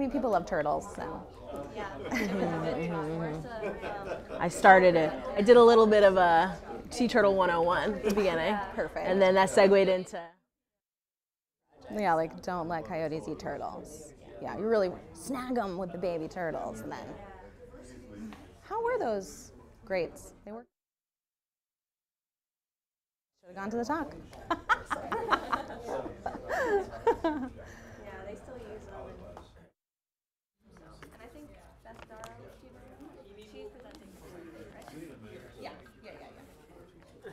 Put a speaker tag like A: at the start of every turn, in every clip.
A: mean, people love turtles, so.
B: Yeah. Mm-hmm, mm-hmm.
C: Um, I started it. I did a little bit of a Sea Turtle 101 at the beginning.
A: Perfect.
C: And then that segued into.
A: Yeah, like don't let coyotes eat turtles. Yeah, you really snag them with the baby turtles, and then. How were those grates? They were. Should have gone to the talk.
B: Yeah, they still use them. And, so, and I think Beth Dara, she, she's presenting Thursday, right?
A: Yeah, yeah, yeah, yeah.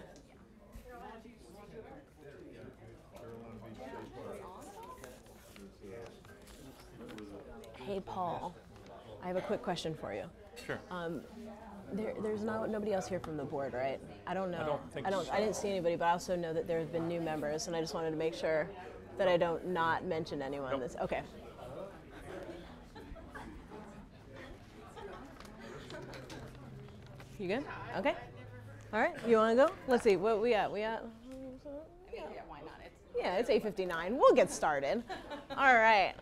C: Hey, Paul. I have a quick question for you.
D: Sure.
C: Um, there, there's no, nobody else here from the board, right? I don't know.
D: I don't think
C: I don't.
D: so.
C: I didn't see anybody, but I also know that there have been new members, and I just wanted to make sure that I don't not mention anyone.
D: Nope.
C: That's okay. You good? Okay. All right. You want to go? Let's see. What we at? We at?
A: Yeah, why not? It's
C: Yeah, it's 8:59. We'll get started. All right.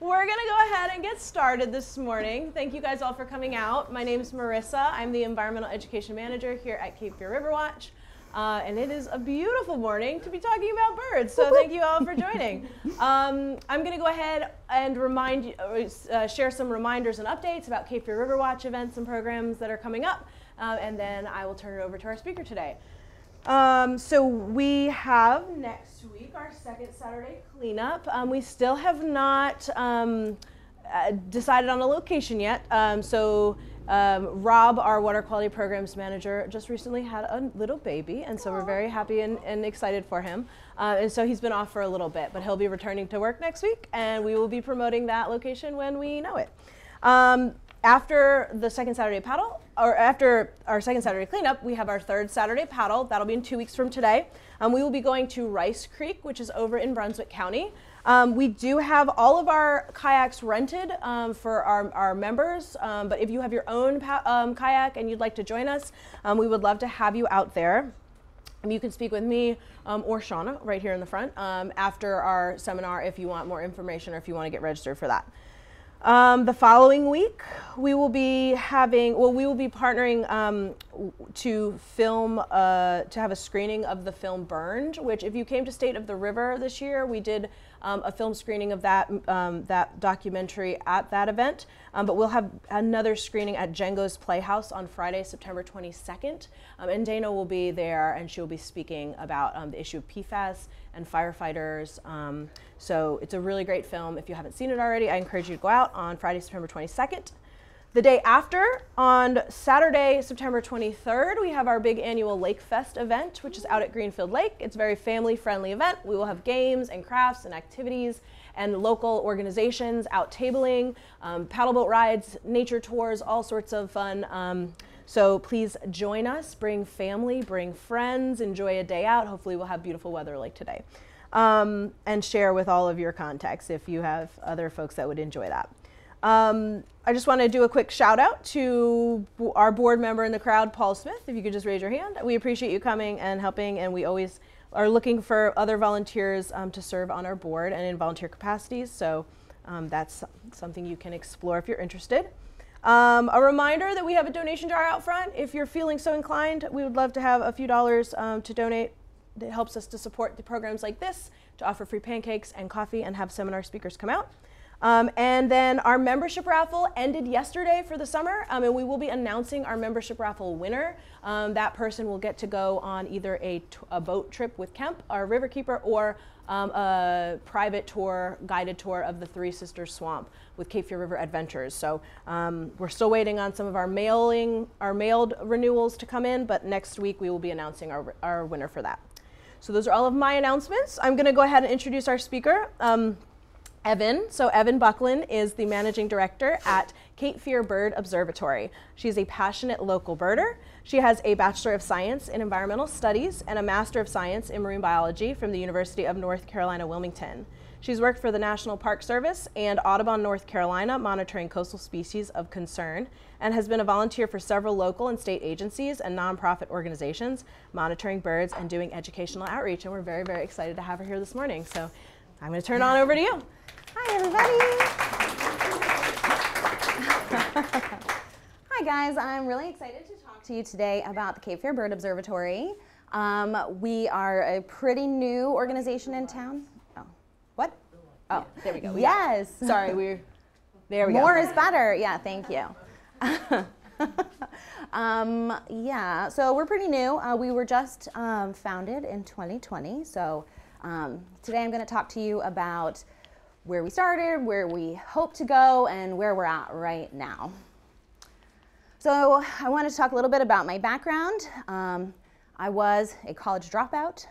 C: We're going to go ahead and get started this morning. Thank you guys all for coming out. My name is Marissa. I'm the Environmental Education Manager here at Cape Fear River Watch. Uh, and it is a beautiful morning to be talking about birds. So thank you all for joining. Um, I'm going to go ahead and remind you, uh, share some reminders and updates about Cape Fear River Watch events and programs that are coming up. Uh, and then I will turn it over to our speaker today. Um, so we have next week our second Saturday cleanup. Um, we still have not um, uh, decided on a location yet. Um, so um, Rob, our water quality programs manager, just recently had a little baby, and so we're very happy and, and excited for him. Uh, and so he's been off for a little bit, but he'll be returning to work next week, and we will be promoting that location when we know it. Um, after the second Saturday paddle, or after our second Saturday cleanup, we have our third Saturday paddle. That'll be in two weeks from today. Um, we will be going to Rice Creek, which is over in Brunswick County. Um, we do have all of our kayaks rented um, for our, our members, um, but if you have your own um, kayak and you'd like to join us, um, we would love to have you out there. You can speak with me um, or Shauna right here in the front um, after our seminar if you want more information or if you want to get registered for that. Um, the following week, we will be having, well, we will be partnering um, to film, uh, to have a screening of the film Burned, which, if you came to State of the River this year, we did um, a film screening of that, um, that documentary at that event. Um, but we'll have another screening at Jengo's Playhouse on Friday, September 22nd. Um, and Dana will be there and she will be speaking about the issue of PFAS and firefighters. So it's a really great film. If you haven't seen it already, I encourage you to go out on Friday, September 22nd. The day after, on Saturday, September 23rd, we have our big annual Lake Fest event, which is out at Greenfield Lake. It's a very family friendly event. We will have games and crafts and activities and local organizations out tabling, um, paddleboat rides, nature tours, all sorts of fun. Um, so please join us, bring family, bring friends, enjoy a day out. Hopefully, we'll have beautiful weather like today. Um, and share with all of your contacts if you have other folks that would enjoy that. Um, I just want to do a quick shout out to our board member in the crowd, Paul Smith. If you could just raise your hand, we appreciate you coming and helping, and we always are looking for other volunteers um, to serve on our board and in volunteer capacities. So um, that's something you can explore if you're interested. Um, a reminder that we have a donation jar out front. If you're feeling so inclined, we would love to have a few dollars um, to donate. That helps us to support the programs like this, to offer free pancakes and coffee, and have seminar speakers come out. Um, and then our membership raffle ended yesterday for the summer, um, and we will be announcing our membership raffle winner. Um, that person will get to go on either a boat trip with Kemp, our riverkeeper, or um, a private tour, guided tour of the Three Sisters Swamp with Cape Fear River Adventures. So um, we're still waiting on some of our mailing, our mailed renewals to come in, but next week we will be announcing our, our winner for that. So those are all of my announcements. I'm going to go ahead and introduce our speaker. Um, Evan. So, Evan Buckland is the managing director at Cape Fear Bird Observatory. She's a passionate local birder. She has a Bachelor of Science in Environmental Studies and a Master of Science in Marine Biology from the University of North Carolina, Wilmington. She's worked for the National Park Service and Audubon, North Carolina, monitoring coastal species of concern, and has been a volunteer for several local and state agencies and nonprofit organizations monitoring birds and doing educational outreach. And we're very, very excited to have her here this morning. So I'm going to turn it on over to you. Hi, everybody.
A: Hi, guys. I'm really excited to talk to you today about the Cape Fear Bird Observatory. Um, we are a pretty new organization in town. Oh.
C: There we go. We
A: yes.
C: Sorry, we're there. We
A: More
C: go.
A: is better. Yeah, thank you. um, yeah, so we're pretty new. Uh, we were just um, founded in 2020. So um, today I'm going to talk to you about where we started, where we hope to go, and where we're at right now. So I want to talk a little bit about my background. Um, I was a college dropout,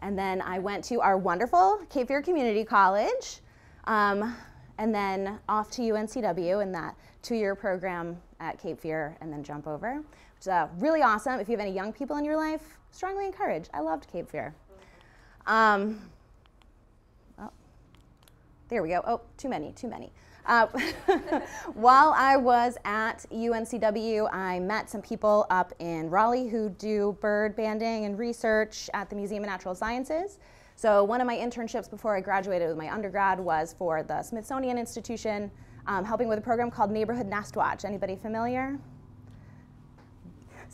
A: and then I went to our wonderful Cape Fear Community College, um, and then off to UNCW in that two-year program at Cape Fear, and then jump over, which is uh, really awesome. If you have any young people in your life, strongly encourage. I loved Cape Fear. Um, oh, there we go. Oh, too many, too many. Uh, while I was at UNCW, I met some people up in Raleigh who do bird banding and research at the Museum of Natural Sciences. So one of my internships before I graduated with my undergrad was for the Smithsonian Institution, um, helping with a program called Neighborhood Nest Watch. Anybody familiar?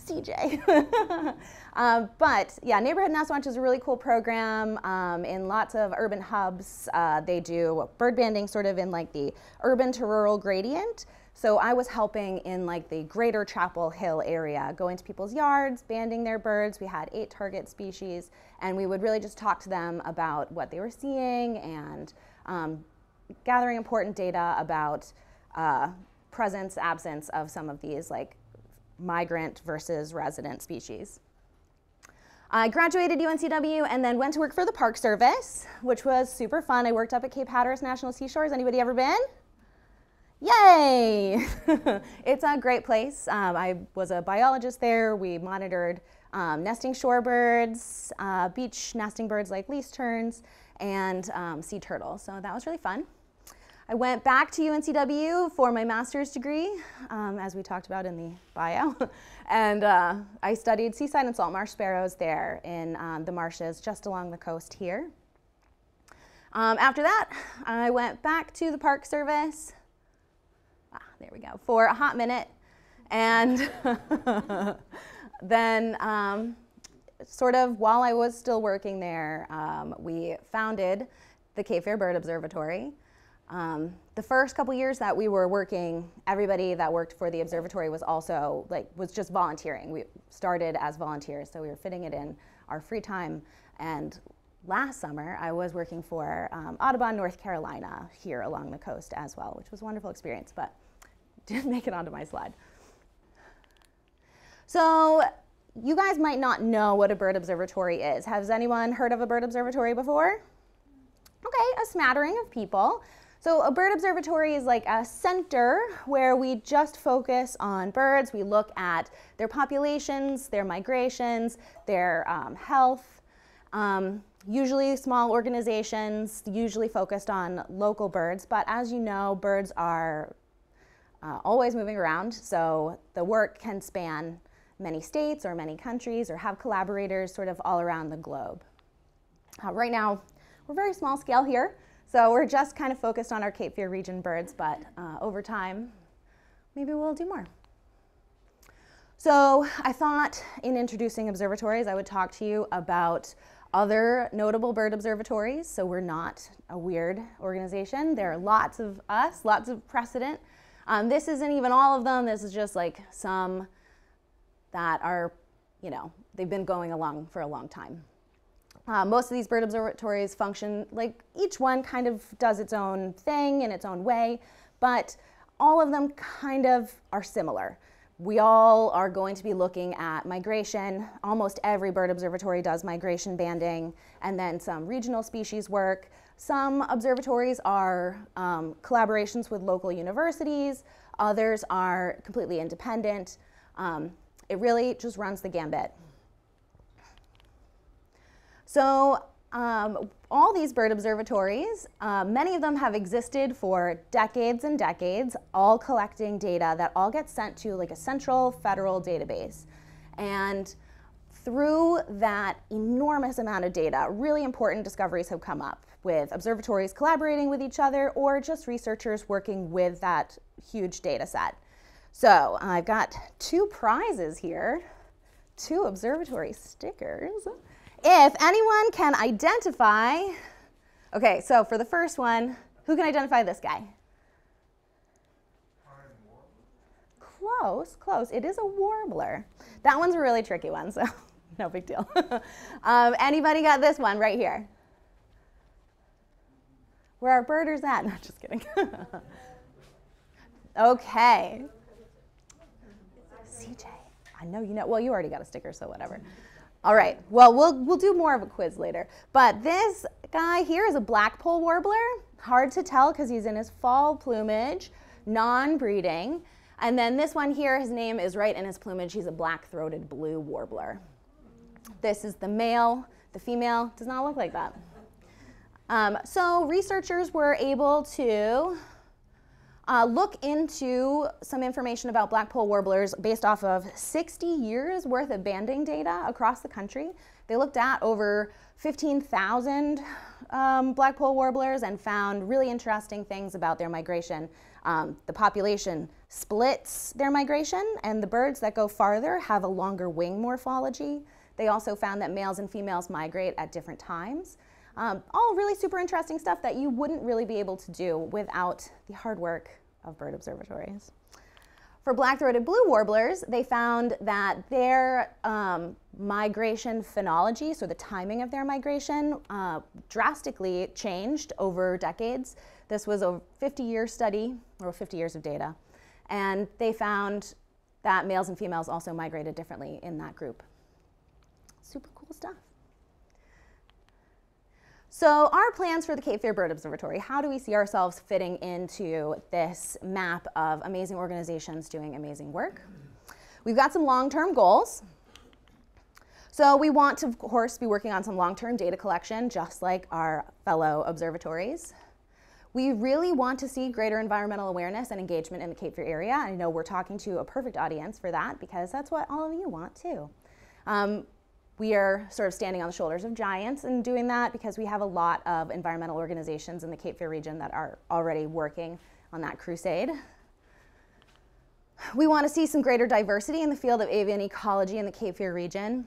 A: CJ. um, but yeah, Neighborhood Nest Watch is a really cool program um, in lots of urban hubs. Uh, they do bird banding sort of in like the urban to rural gradient. So I was helping in like the greater Chapel Hill area, going to people's yards, banding their birds. We had eight target species, and we would really just talk to them about what they were seeing and um, gathering important data about uh, presence, absence of some of these like migrant versus resident species. I graduated UNCW and then went to work for the Park Service, which was super fun. I worked up at Cape Hatteras National Seashores. Anybody ever been? Yay! it's a great place. Um, I was a biologist there. We monitored um, nesting shorebirds, uh, beach nesting birds like least terns, and um, sea turtles. So that was really fun. I went back to UNCW for my master's degree, um, as we talked about in the bio, and uh, I studied seaside and salt marsh sparrows there in um, the marshes just along the coast here. Um, after that, I went back to the Park Service. There we go, for a hot minute. And then, um, sort of while I was still working there, um, we founded the Cape Fear Bird Observatory. Um, the first couple years that we were working, everybody that worked for the observatory was also like was just volunteering. We started as volunteers, so we were fitting it in our free time. And last summer, I was working for um, Audubon, North Carolina, here along the coast as well, which was a wonderful experience, but didn't make it onto my slide. So you guys might not know what a bird observatory is. Has anyone heard of a bird observatory before? Okay, a smattering of people. So a bird observatory is like a center where we just focus on birds. We look at their populations, their migrations, their um, health. Um, usually small organizations, usually focused on local birds, but as you know, birds are uh, always moving around, so the work can span many states or many countries or have collaborators sort of all around the globe. Uh, right now, we're very small scale here, so we're just kind of focused on our Cape Fear region birds, but uh, over time, maybe we'll do more. So I thought in introducing observatories, I would talk to you about other notable bird observatories. So we're not a weird organization. There are lots of us, lots of precedent. Um, this isn't even all of them. This is just like some that are, you know, they've been going along for a long time. Uh, most of these bird observatories function like each one kind of does its own thing in its own way, but all of them kind of are similar. We all are going to be looking at migration. Almost every bird observatory does migration banding and then some regional species work. Some observatories are um, collaborations with local universities, others are completely independent. Um, it really just runs the gambit. So um, all these bird observatories, uh, many of them have existed for decades and decades, all collecting data that all gets sent to like a central federal database. And through that enormous amount of data, really important discoveries have come up with observatories collaborating with each other or just researchers working with that huge data set. So I've got two prizes here, two observatory stickers. If anyone can identify, okay, so for the first one, who can identify this guy? Close, close. It is a warbler. That one's a really tricky one, so no big deal. um, anybody got this one right here? Where are birders at? No, just kidding. okay. CJ, I know you know. Well, you already got a sticker, so whatever. All right. Well, we'll we'll do more of a quiz later. But this guy here is a blackpoll warbler. Hard to tell because he's in his fall plumage, non-breeding. And then this one here, his name is right in his plumage. He's a black-throated blue warbler. This is the male. The female does not look like that. Um, so researchers were able to uh, look into some information about blackpoll warblers based off of 60 years worth of banding data across the country. They looked at over 15,000 um, blackpoll warblers and found really interesting things about their migration. Um, the population splits their migration, and the birds that go farther have a longer wing morphology. They also found that males and females migrate at different times. Um, all really super interesting stuff that you wouldn't really be able to do without the hard work of bird observatories. For black-throated blue warblers, they found that their um, migration phenology, so the timing of their migration, uh, drastically changed over decades. This was a 50-year study, or 50 years of data, and they found that males and females also migrated differently in that group. Super cool stuff. So our plans for the Cape Fear Bird Observatory, how do we see ourselves fitting into this map of amazing organizations doing amazing work? We've got some long-term goals. So we want to, of course, be working on some long-term data collection, just like our fellow observatories. We really want to see greater environmental awareness and engagement in the Cape Fear area. I know we're talking to a perfect audience for that because that's what all of you want too. Um, we are sort of standing on the shoulders of giants and doing that because we have a lot of environmental organizations in the Cape Fear region that are already working on that crusade. We want to see some greater diversity in the field of avian ecology in the Cape Fear region.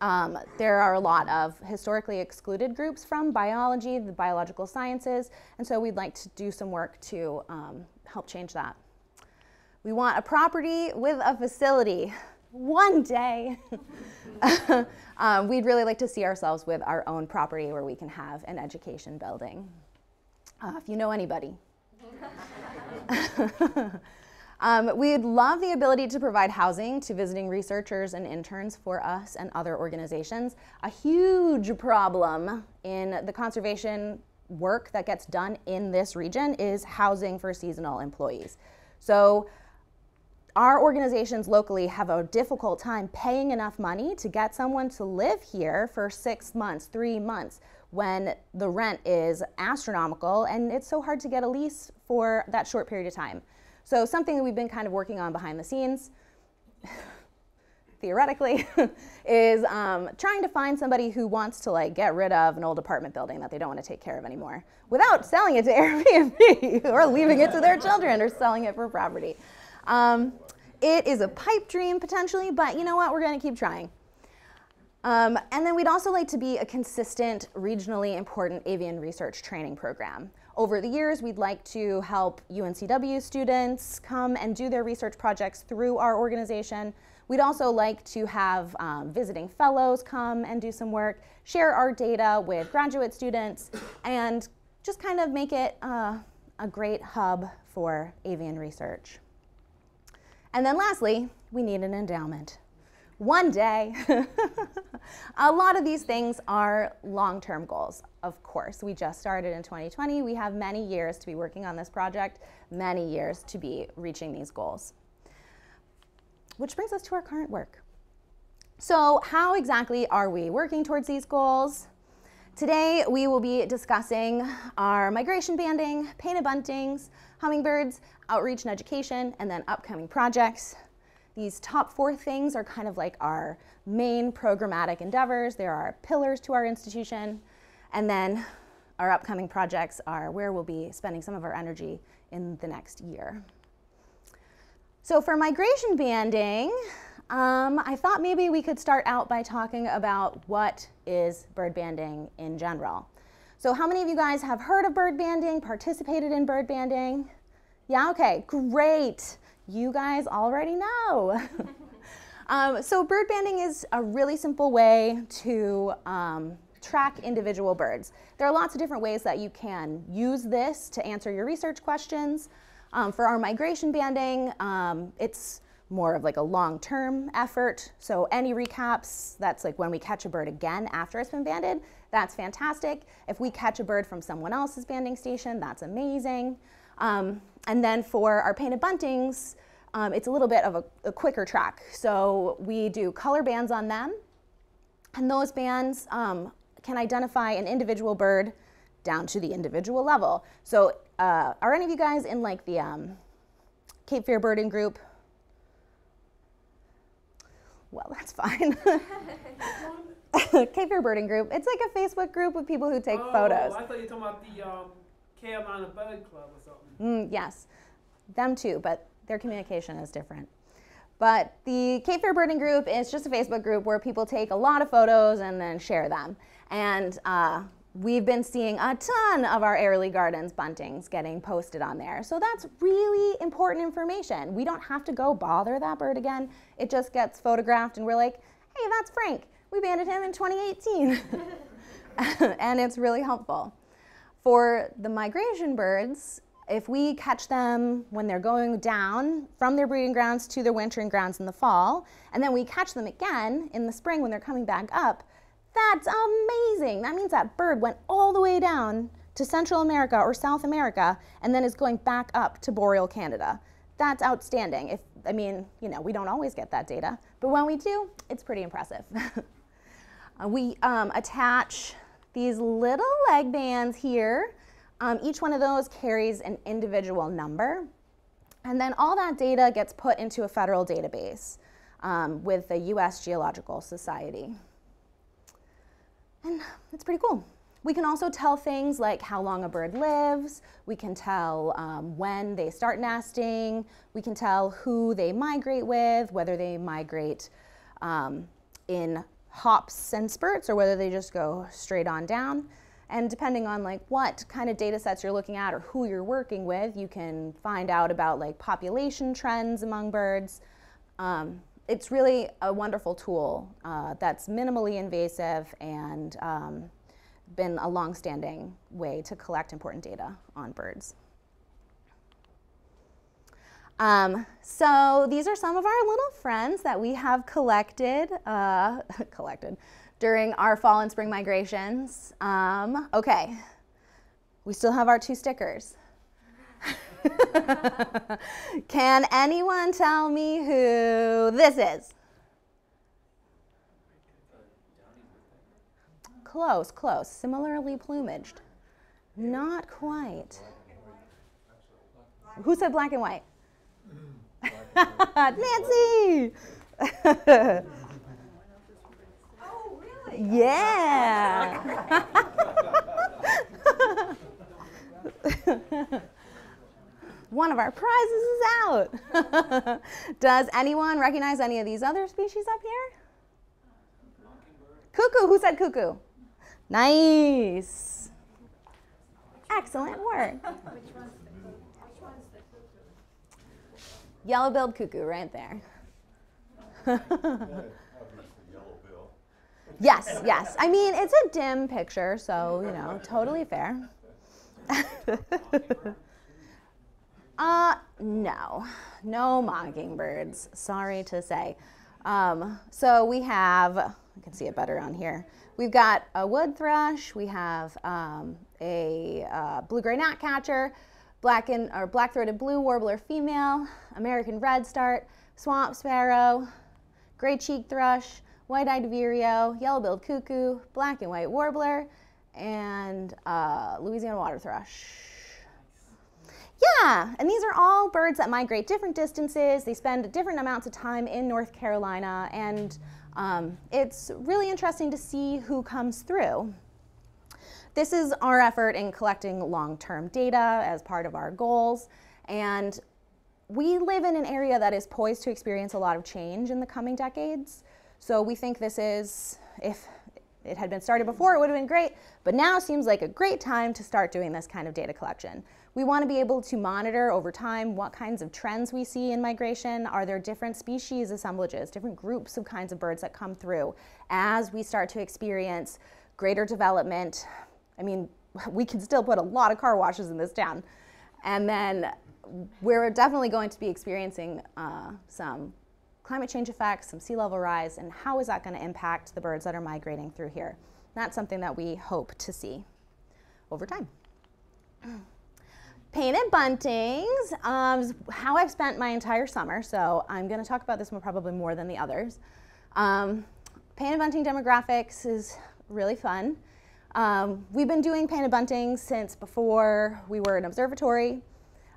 A: Um, there are a lot of historically excluded groups from biology, the biological sciences, and so we'd like to do some work to um, help change that. We want a property with a facility one day. um, we'd really like to see ourselves with our own property where we can have an education building. Uh, if you know anybody. um, we'd love the ability to provide housing to visiting researchers and interns for us and other organizations. A huge problem in the conservation work that gets done in this region is housing for seasonal employees. So our organizations locally have a difficult time paying enough money to get someone to live here for six months, three months, when the rent is astronomical and it's so hard to get a lease for that short period of time. So something that we've been kind of working on behind the scenes, theoretically, is um, trying to find somebody who wants to like get rid of an old apartment building that they don't want to take care of anymore without selling it to Airbnb or leaving it to their children or selling it for property. Um, it is a pipe dream potentially, but you know what? We're going to keep trying. Um, and then we'd also like to be a consistent, regionally important avian research training program. Over the years, we'd like to help UNCW students come and do their research projects through our organization. We'd also like to have um, visiting fellows come and do some work, share our data with graduate students, and just kind of make it uh, a great hub for avian research. And then lastly, we need an endowment. One day, a lot of these things are long-term goals, of course. We just started in 2020. We have many years to be working on this project, many years to be reaching these goals. Which brings us to our current work. So how exactly are we working towards these goals? Today, we will be discussing our migration banding, painted buntings, hummingbirds, outreach and education, and then upcoming projects. These top four things are kind of like our main programmatic endeavors. There are pillars to our institution. And then our upcoming projects are where we'll be spending some of our energy in the next year. So for migration banding, um, I thought maybe we could start out by talking about what is bird banding in general. So how many of you guys have heard of bird banding, participated in bird banding? Yeah, okay, great. You guys already know. um, so bird banding is a really simple way to um, track individual birds. There are lots of different ways that you can use this to answer your research questions. Um, for our migration banding, um, it's more of like a long-term effort. So any recaps, that's like when we catch a bird again after it's been banded, that's fantastic. If we catch a bird from someone else's banding station, that's amazing. Um, and then for our painted buntings, um, it's a little bit of a, a, quicker track. So we do color bands on them, and those bands um, can identify an individual bird down to the individual level. So uh, are any of you guys in like the um, Cape Fear birding group? Well, that's fine. Cape Fear Birding Group. It's like a Facebook group of people who take
D: oh,
A: photos.
D: I thought you were talking about the um, Carolina Bird Club or something.
A: Mm, yes, them too, but their communication is different. But the Cape Fear Birding Group is just a Facebook group where people take a lot of photos and then share them. And uh, we've been seeing a ton of our Airlie Gardens buntings getting posted on there. So that's really important information. We don't have to go bother that bird again. It just gets photographed and we're like, hey, that's Frank. We banded him in 2018. and it's really helpful. For the migration birds, if we catch them when they're going down from their breeding grounds to their wintering grounds in the fall, and then we catch them again in the spring when they're coming back up, that's amazing. That means that bird went all the way down to Central America or South America and then is going back up to boreal Canada. That's outstanding. If I mean, you know, we don't always get that data, but when we do, it's pretty impressive. we um, attach these little leg bands here. Um, each one of those carries an individual number. And then all that data gets put into a federal database um, with the US Geological Society. And it's pretty cool. We can also tell things like how long a bird lives. We can tell um, when they start nesting. We can tell who they migrate with, whether they migrate um, in hops and spurts or whether they just go straight on down. And depending on like what kind of data sets you're looking at or who you're working with, you can find out about like population trends among birds. Um, it's really a wonderful tool uh, that's minimally invasive and um, been a long-standing way to collect important data on birds. Um, so these are some of our little friends that we have collected, uh, collected during our fall and spring migrations. Um, okay, we still have our two stickers. Can anyone tell me who this is? Close, close. Similarly plumaged. Not quite. Who said black and white? Nancy!
B: Oh, really?
A: Yeah. One of our prizes is out. Does anyone recognize any of these other species up here? Cuckoo. Who said cuckoo? Nice. Excellent work. Yellow-billed cuckoo right there. yes, yes. I mean, it's a dim picture, so, you know, totally fair. uh, no. No mockingbirds, sorry to say. Um, so we have, I can see it better on here. We've got a wood thrush, we have um, a uh, blue-gray gnatcatcher, black and or black-throated blue warbler female, American redstart, swamp sparrow, gray-cheeked thrush, white-eyed vireo, yellow-billed cuckoo, black and white warbler, and uh, Louisiana water thrush. Yeah, and these are all birds that migrate different distances. They spend different amounts of time in North Carolina, and um, it's really interesting to see who comes through. This is our effort in collecting long-term data as part of our goals, and we live in an area that is poised to experience a lot of change in the coming decades. So we think this is, if it had been started before, it would have been great, but now seems like a great time to start doing this kind of data collection. We want to be able to monitor over time what kinds of trends we see in migration. Are there different species assemblages, different groups of kinds of birds that come through as we start to experience greater development? I mean, we can still put a lot of car washes in this town. And then we're definitely going to be experiencing uh, some climate change effects, some sea level rise, and how is that going to impact the birds that are migrating through here? That's something that we hope to see over time. Painted buntings, um, how I've spent my entire summer, so I'm going to talk about this one probably more than the others. Um, painted bunting demographics is really fun. Um, we've been doing painted buntings since before we were an observatory.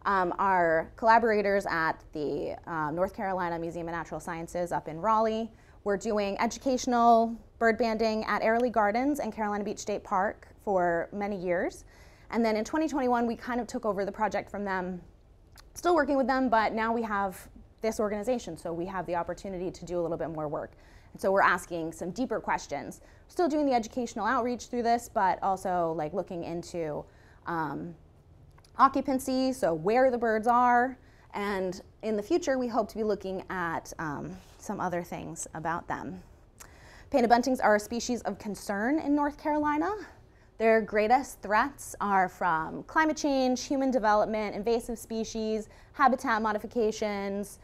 A: Um, our collaborators at the um, North Carolina Museum of Natural Sciences up in Raleigh, we're doing educational bird banding at Airlie Gardens and Carolina Beach State Park for many years. And then in 2021, we kind of took over the project from them, still working with them, but now we have this organization, so we have the opportunity to do a little bit more work. And so we're asking some deeper questions. Still doing the educational outreach through this, but also like looking into um, occupancy, so where the birds are, and in the future, we hope to be looking at um, some other things about them. Painted buntings are a species of concern in North Carolina. Their greatest threats are from climate change, human development, invasive species, habitat modifications,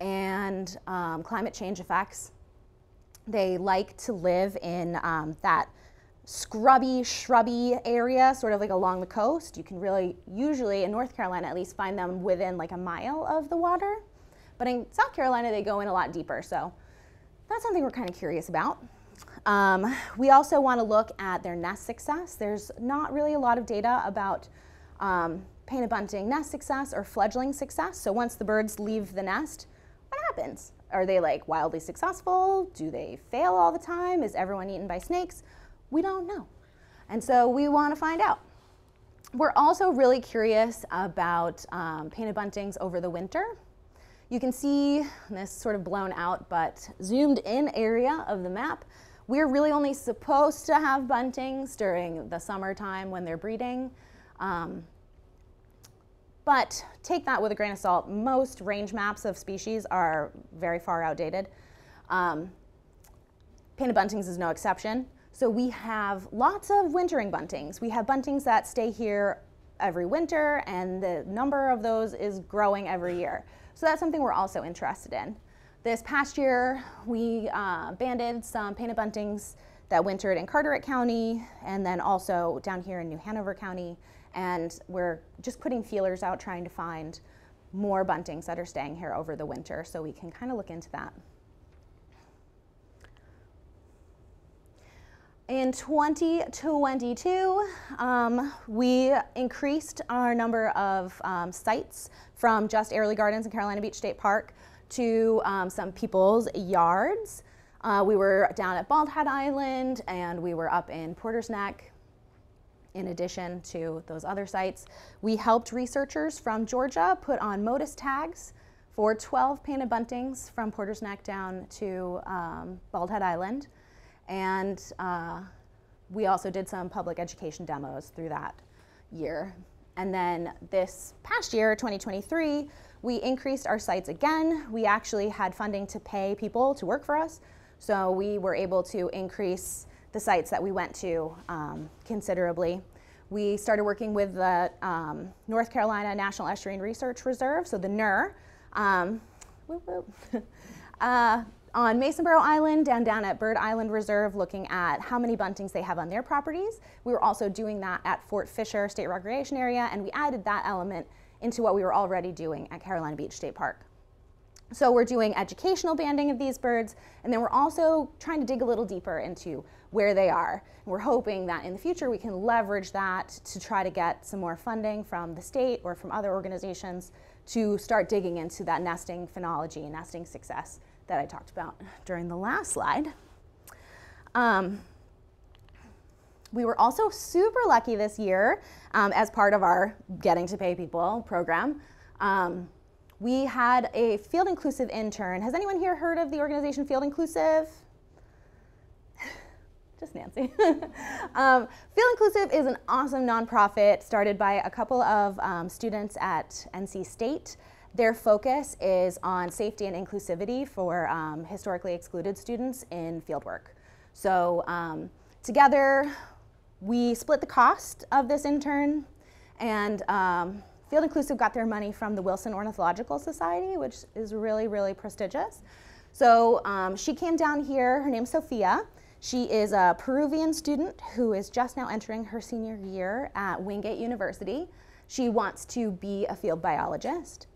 A: and um, climate change effects. They like to live in um, that scrubby, shrubby area, sort of like along the coast. You can really, usually in North Carolina at least, find them within like a mile of the water. But in South Carolina, they go in a lot deeper. So that's something we're kind of curious about. Um, we also want to look at their nest success. There's not really a lot of data about um, painted bunting nest success or fledgling success. So once the birds leave the nest, what happens? Are they like wildly successful? Do they fail all the time? Is everyone eaten by snakes? We don't know. And so we want to find out. We're also really curious about um, painted buntings over the winter. You can see this sort of blown out but zoomed in area of the map. We're really only supposed to have buntings during the summertime when they're breeding. Um, but take that with a grain of salt. Most range maps of species are very far outdated. Um, painted buntings is no exception. So we have lots of wintering buntings. We have buntings that stay here every winter, and the number of those is growing every year. So that's something we're also interested in. This past year, we uh, banded some painted buntings that wintered in Carteret County and then also down here in New Hanover County. And we're just putting feelers out trying to find more buntings that are staying here over the winter so we can kind of look into that. In 2022, um, we increased our number of um, sites from just Airlie Gardens and Carolina Beach State Park to um, some people's yards. Uh, we were down at Bald Head Island and we were up in Porter's Neck in addition to those other sites. We helped researchers from Georgia put on Motus tags for 12 painted buntings from Porter's Neck down to um, Bald Head Island. And uh, we also did some public education demos through that year. And then this past year, 2023, we increased our sites again. We actually had funding to pay people to work for us. So we were able to increase the sites that we went to um, considerably. We started working with the um, North Carolina National Estuarine Research Reserve, so the NERR. Um, whoop, whoop. uh, on Masonboro Island down down at Bird Island Reserve looking at how many buntings they have on their properties. We were also doing that at Fort Fisher State Recreation Area and we added that element into what we were already doing at Carolina Beach State Park. So we're doing educational banding of these birds and then we're also trying to dig a little deeper into where they are. we're hoping that in the future we can leverage that to try to get some more funding from the state or from other organizations to start digging into that nesting phenology and nesting success that I talked about during the last slide. Um, we were also super lucky this year um, as part of our Getting to Pay People program. Um, we had a Field Inclusive intern. Has anyone here heard of the organization Field Inclusive? Just Nancy. um, Field Inclusive is an awesome nonprofit started by a couple of um, students at NC State. Their focus is on safety and inclusivity for um, historically excluded students in fieldwork. So um, together, we split the cost of this intern, and um, Field Inclusive got their money from the Wilson Ornithological Society, which is really, really prestigious. So um, she came down here, her name's Sophia. She is a Peruvian student who is just now entering her senior year at Wingate University. She wants to be a field biologist.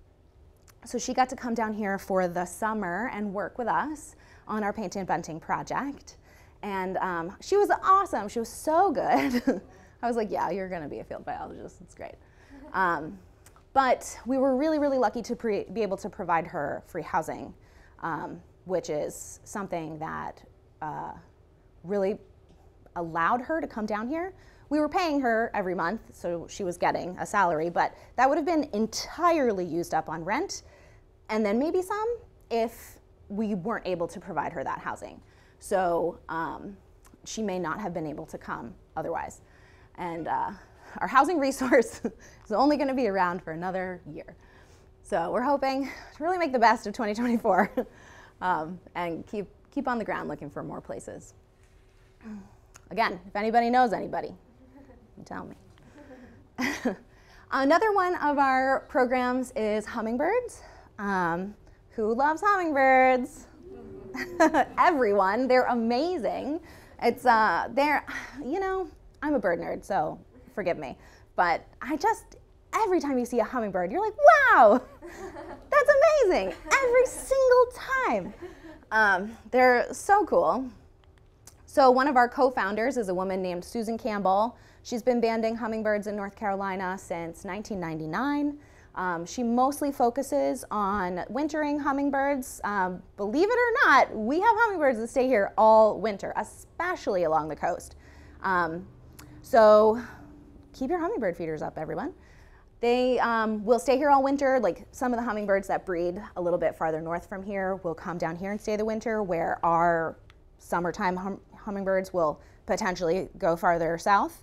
A: So she got to come down here for the summer and work with us on our painting and bunting project. And um, she was awesome. She was so good. I was like, yeah, you're going to be a field biologist. It's great. Um, but we were really, really lucky to be able to provide her free housing, um, which is something that uh, really allowed her to come down here. We were paying her every month, so she was getting a salary, but that would have been entirely used up on rent, and then maybe some if we weren't able to provide her that housing. So um, she may not have been able to come otherwise. And uh, our housing resource is only going to be around for another year. So we're hoping to really make the best of 2024 um, and keep, keep on the ground looking for more places. Again, if anybody knows anybody, tell me. Another one of our programs is hummingbirds. Um, who loves hummingbirds? Everyone. They're amazing. It's uh, they're, you know, I'm a bird nerd, so forgive me. But I just, every time you see a hummingbird, you're like, wow, that's amazing. Every single time. Um, they're so cool. So one of our co-founders is a woman named Susan Campbell. She's been banding hummingbirds in North Carolina since 1999. Um, she mostly focuses on wintering hummingbirds. Um, believe it or not, we have hummingbirds that stay here all winter, especially along the coast. Um, so keep your hummingbird feeders up, everyone. They um, will stay here all winter. Like some of the hummingbirds that breed a little bit farther north from here will come down here and stay the winter, where our summertime hum hummingbirds will potentially go farther south.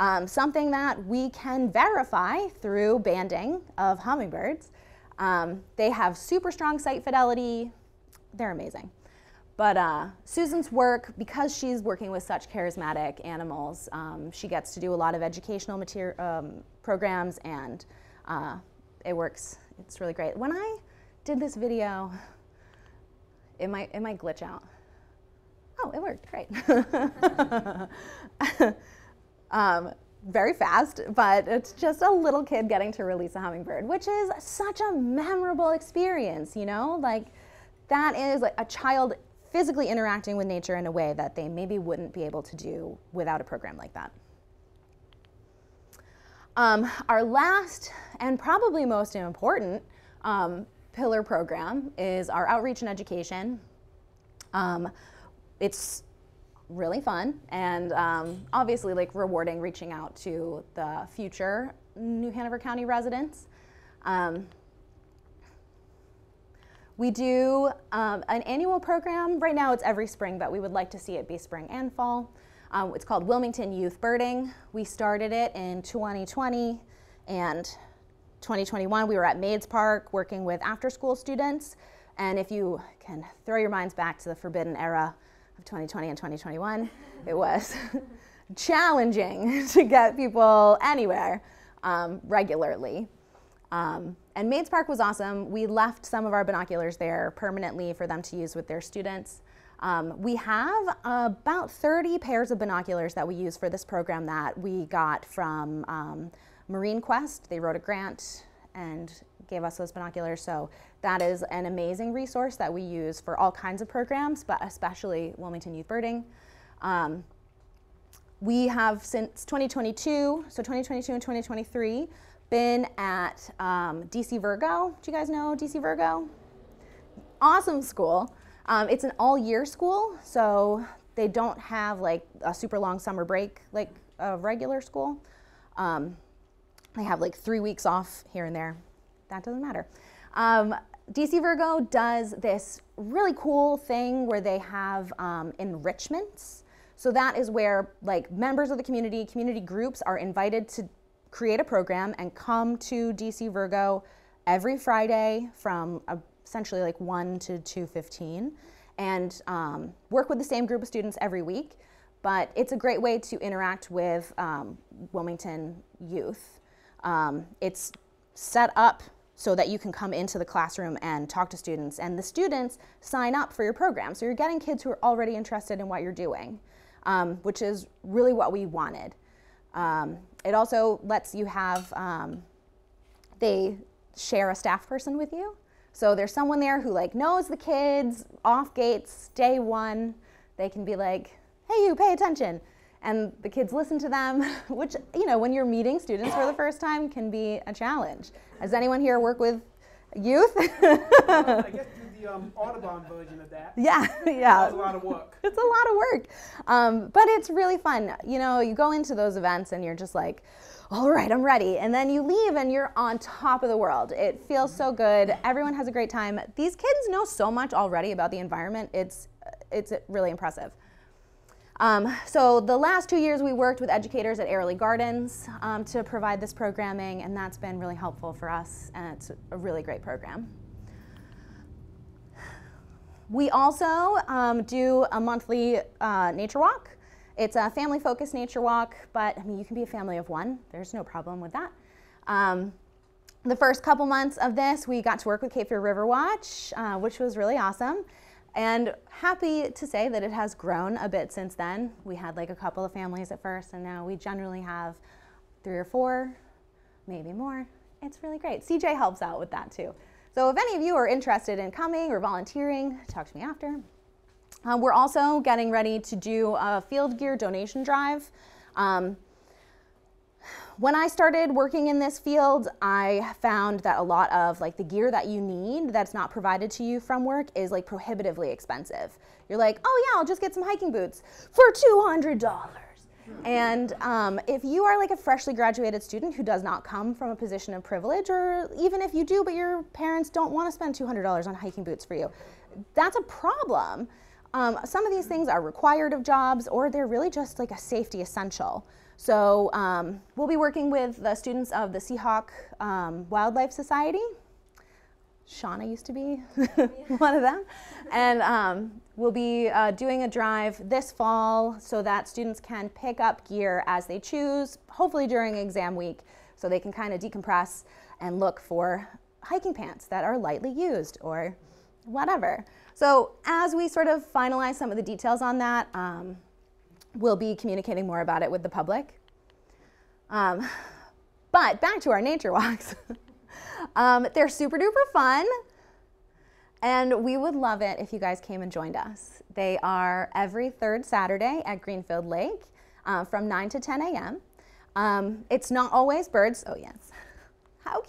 A: Um, something that we can verify through banding of hummingbirds. Um, they have super strong site fidelity. They're amazing. But uh, Susan's work, because she's working with such charismatic animals, um, she gets to do a lot of educational material um, programs, and uh, it works. It's really great. When I did this video, it might it might glitch out. Oh, it worked. Great. um, very fast, but it's just a little kid getting to release a hummingbird, which is such a memorable experience, you know? Like, that is like a child physically interacting with nature in a way that they maybe wouldn't be able to do without a program like that. Um, our last and probably most important um, pillar program is our outreach and education. Um, it's really fun and um, obviously like rewarding reaching out to the future New Hanover County residents. Um, we do um, an annual program. Right now it's every spring, but we would like to see it be spring and fall. Um, it's called Wilmington Youth Birding. We started it in 2020 and 2021 we were at Maides Park working with after school students. And if you can throw your minds back to the forbidden era of 2020 and 2021, it was challenging to get people anywhere um, regularly. Um, and Maides Park was awesome. We left some of our binoculars there permanently for them to use with their students. Um, we have about 30 pairs of binoculars that we use for this program that we got from um, Marine Quest. They wrote a grant and gave us those binoculars. So that is an amazing resource that we use for all kinds of programs, but especially Wilmington Youth Birding. Um, we have since 2022, so 2022 and 2023, been at um, DC Virgo. Do you guys know DC Virgo? Awesome school. Um, it's an all year school, so they don't have like a super long summer break like a regular school. Um, they have like three weeks off here and there. That doesn't matter. DC Virgo does this really cool thing where they have um, enrichments. So that is where like members of the community, community groups are invited to create a program and come to DC Virgo every Friday from uh, essentially like 1 to 2.15 and um, work with the same group of students every week. But it's a great way to interact with um, Wilmington youth. Um, it's set up so that you can come into the classroom and talk to students. And the students sign up for your program. So you're getting kids who are already interested in what you're doing, um, which is really what we wanted. Um, it also lets you have, um, they share a staff person with you. So there's someone there who like knows the kids off gates, day one. They can be like, hey, you pay attention. And the kids listen to them, which, you know, when you're meeting students for the first time can be a challenge. Has anyone here worked with youth?
D: I guess do the um, Audubon version of that.
A: yeah, yeah.
D: That's a lot of work.
A: it's a lot of work. Um, but it's really fun. You know, you go into those events and you're just like, all right, I'm ready. And then you leave and you're on top of the world. It feels so good. Everyone has a great time. These kids know so much already about the environment. It's, it's really impressive. Um, so the last two years we worked with educators at Airlie Gardens um, to provide this programming and that's been really helpful for us and it's a really great program. We also um, do a monthly uh, nature walk. It's a family focused nature walk, but I mean, you can be a family of one. There's no problem with that. Um, the first couple months of this, we got to work with Cape Fear River Watch, uh, which was really awesome. And happy to say that it has grown a bit since then. We had like a couple of families at first, and now we generally have three or four, maybe more. It's really great. CJ helps out with that too. So if any of you are interested in coming or volunteering, talk to me after. Uh, we're also getting ready to do a field gear donation drive. Um, when I started working in this field, I found that a lot of like the gear that you need that's not provided to you from work is like prohibitively expensive. You're like, oh yeah, I'll just get some hiking boots for $200. And um, if you are like a freshly graduated student who does not come from a position of privilege, or even if you do, but your parents don't want to spend $200 on hiking boots for you, that's a problem. Um, some of these things are required of jobs, or they're really just like a safety essential. So um, we'll be working with the students of the Seahawk um, Wildlife Society. Shauna used to be one of them. And um, we'll be uh, doing a drive this fall so that students can pick up gear as they choose, hopefully during exam week, so they can kind of decompress and look for hiking pants that are lightly used or whatever. So as we sort of finalize some of the details on that, um, we'll be communicating more about it with the public. Um, but back to our nature walks. um, they're super duper fun. And we would love it if you guys came and joined us. They are every third Saturday at Greenfield Lake uh, from 9 to 10 a.m. Um, it's not always birds. Oh, yes. How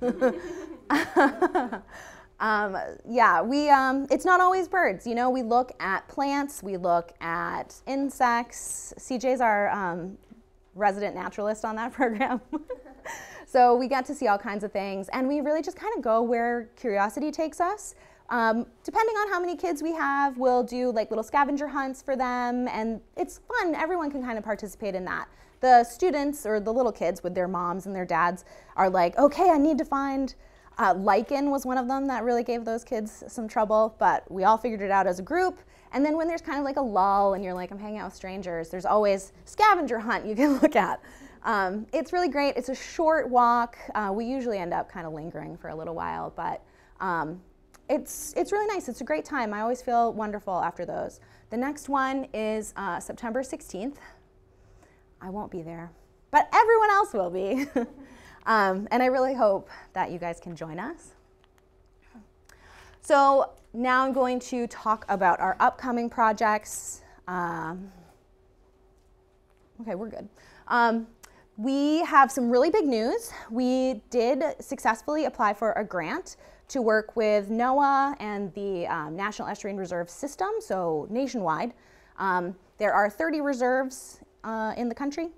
A: cute is this? um, yeah, we, um, it's not always birds. You know, we look at plants, we look at insects. CJ's our um, resident naturalist on that program. so we get to see all kinds of things, and we really just kind of go where curiosity takes us. Um, depending on how many kids we have, we'll do like little scavenger hunts for them, and it's fun. Everyone can kind of participate in that. The students or the little kids with their moms and their dads are like, okay, I need to find. Uh, lichen was one of them that really gave those kids some trouble, but we all figured it out as a group. And then when there's kind of like a lull and you're like, I'm hanging out with strangers, there's always scavenger hunt you can look at. Um, it's really great. It's a short walk. Uh, we usually end up kind of lingering for a little while, but um, it's, it's really nice. It's a great time. I always feel wonderful after those. The next one is uh, September 16th. I won't be there, but everyone else will be. um, and I really hope that you guys can join us. So now I'm going to talk about our upcoming projects. Um, okay, we're good. Um, we have some really big news. We did successfully apply for a grant to work with NOAA and the um, National Estuarine Reserve System, so nationwide. Um, there are 30 reserves uh, in the country.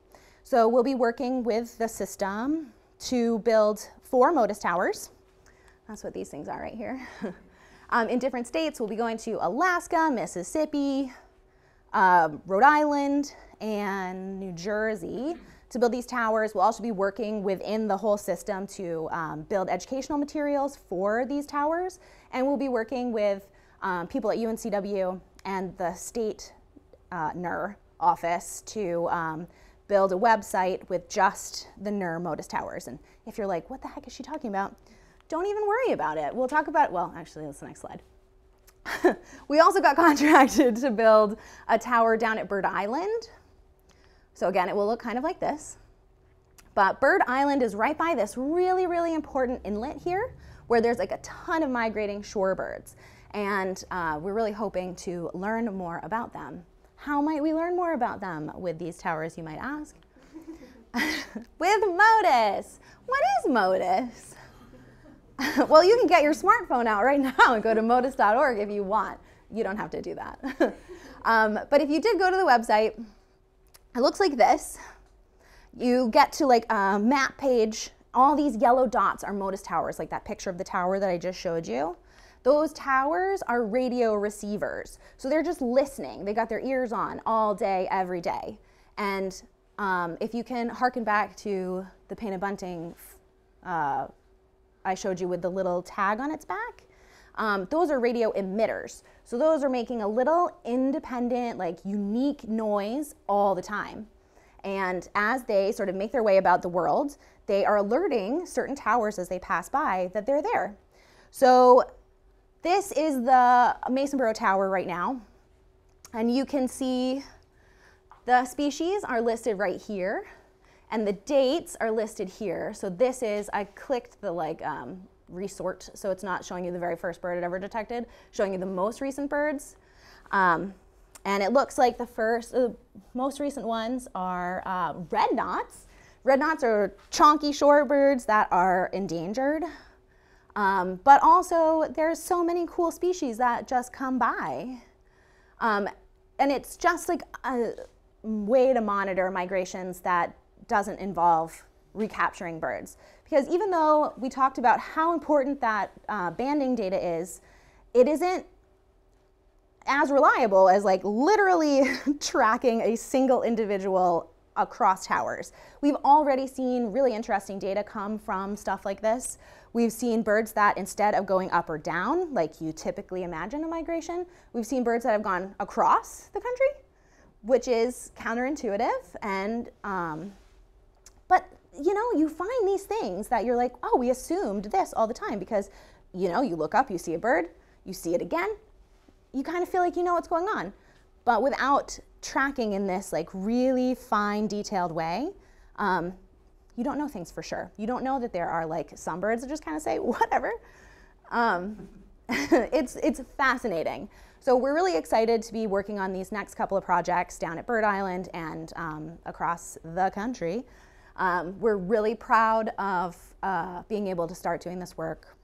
A: So we'll be working with the system to build four Motus towers. That's what these things are right here. um, in different states, we'll be going to Alaska, Mississippi, um, Rhode Island, and New Jersey to build these towers. We'll also be working within the whole system to um, build educational materials for these towers. And we'll be working with um, people at UNCW and the state uh, NERR office to um, build a website with just the NERR Motus towers. And if you're like, what the heck is she talking about? Don't even worry about it. We'll talk about, well, actually, that's the next slide. we also got contracted to build a tower down at Bird Island. So again, it will look kind of like this. But Bird Island is right by this really, really important inlet here where there's like a ton of migrating shorebirds. And uh, we're really hoping to learn more about them. How might we learn more about them with these towers, you might ask? with Motus. What is Motus? well, you can get your smartphone out right now and go to motus.org if you want. You don't have to do that. um, but if you did go to the website, it looks like this. You get to like a map page. All these yellow dots are Motus towers, like that picture of the tower that I just showed you. Those towers are radio receivers. So they're just listening. They got their ears on all day, every day. And um, if you can harken back to the painted bunting uh, I showed you with the little tag on its back, um, those are radio emitters. So those are making a little independent, like unique noise all the time. And as they sort of make their way about the world, they are alerting certain towers as they pass by that they're there. So this is the Masonboro Tower right now. And you can see the species are listed right here and the dates are listed here. So this is, I clicked the like um, resort, so it's not showing you the very first bird it ever detected, showing you the most recent birds. Um, and it looks like the first, uh, most recent ones are uh, red knots. Red knots are chonky shorebirds that are endangered. Um, but also, there's so many cool species that just come by. Um, and it's just like a way to monitor migrations that doesn't involve recapturing birds. Because even though we talked about how important that uh, banding data is, it isn't as reliable as like literally tracking a single individual across towers. We've already seen really interesting data come from stuff like this. We've seen birds that instead of going up or down, like you typically imagine a migration, we've seen birds that have gone across the country, which is counterintuitive and um, but you know, you find these things that you're like, oh, we assumed this all the time because, you know, you look up, you see a bird, you see it again, you kind of feel like you know what's going on. But without tracking in this like really fine, detailed way, um, you don't know things for sure. You don't know that there are like some birds that just kind of say whatever. Um, it's it's fascinating. So we're really excited to be working on these next couple of projects down at Bird Island and um, across the country. Um, we're really proud of uh, being able to start doing this work,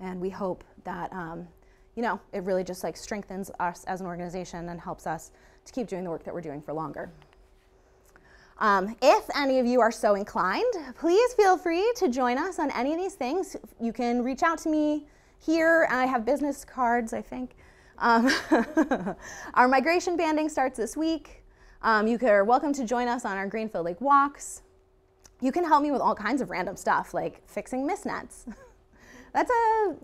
A: and we hope that um, you know it really just like strengthens us as an organization and helps us to keep doing the work that we're doing for longer. Um, if any of you are so inclined, please feel free to join us on any of these things. You can reach out to me here. I have business cards, I think. Um, our migration banding starts this week. Um, you are welcome to join us on our Greenfield Lake walks you can help me with all kinds of random stuff like fixing mist nets. That's a